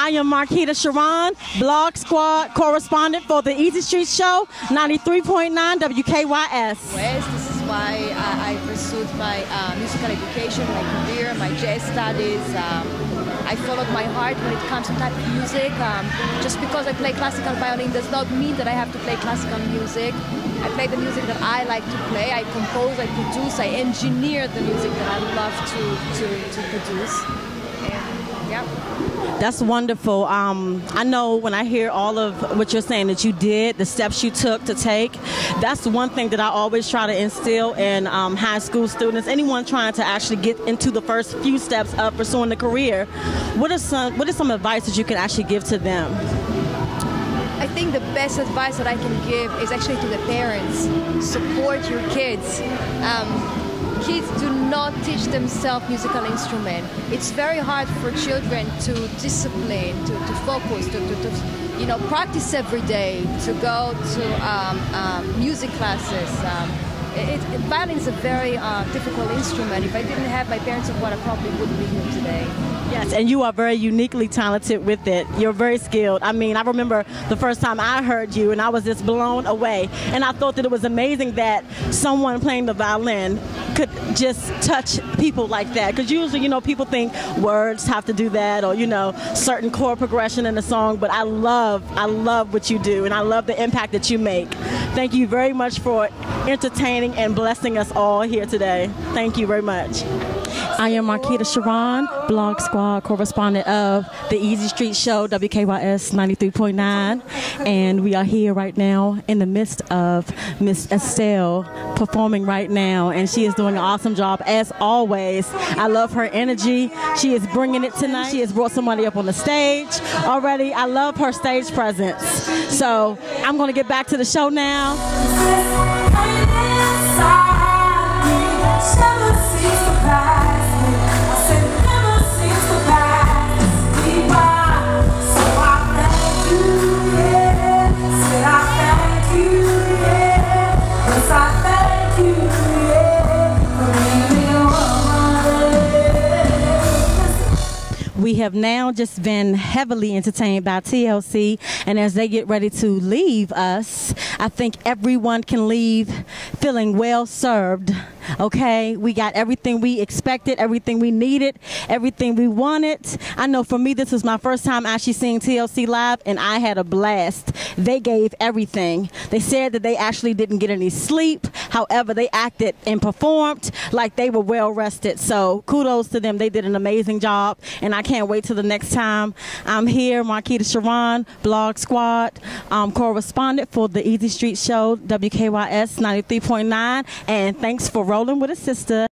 I am Marquita Cheron, Blog Squad correspondent for the Easy Street Show, 93.9 WKYS. West. This is why uh, I pursued my uh, musical education, my career, my jazz studies. Um, I followed my heart when it comes to type of music. Um, just because I play classical violin does not mean that I have to play classical music. I play the music that I like to play. I compose, I produce, I engineer the music that I love to, to, to produce. And, yeah. That's wonderful. Um, I know when I hear all of what you're saying that you did, the steps you took to take, that's one thing that I always try to instill in um, high school students, anyone trying to actually get into the first few steps of pursuing a career. What are some What is some advice that you can actually give to them? I think the best advice that I can give is actually to the parents. Support your kids. Um, kids do not teach themselves musical instrument. It's very hard for children to discipline, to, to focus, to, to, to, you know practice every day, to go to um, um, music classes. It, it, violin is a very uh, difficult instrument. If I didn't have my parents support, I probably wouldn't be here today. Yes, and you are very uniquely talented with it. You're very skilled. I mean, I remember the first time I heard you, and I was just blown away. And I thought that it was amazing that someone playing the violin could just touch people like that. Because usually, you know, people think words have to do that, or you know, certain chord progression in a song. But I love, I love what you do, and I love the impact that you make. Thank you very much for entertaining and blessing us all here today. Thank you very much. I am Marquita Cheron, Blog Squad correspondent of the Easy Street Show, WKYS 93.9. And we are here right now in the midst of Miss Estelle performing right now. And she is doing an awesome job as always. I love her energy. She is bringing it tonight. She has brought somebody up on the stage already. I love her stage presence. So I'm going to get back to the show now. We have now just been heavily entertained by TLC, and as they get ready to leave us, I think everyone can leave feeling well served. Okay, we got everything we expected, everything we needed, everything we wanted. I know for me, this was my first time actually seeing TLC live, and I had a blast. They gave everything. They said that they actually didn't get any sleep. However, they acted and performed like they were well rested. So kudos to them. They did an amazing job, and I can't wait till the next time I'm here. Marquita Cheron, Blog Squad, um, correspondent for the Easy Street Show, WKYS 93.9. And thanks for rolling with a sister.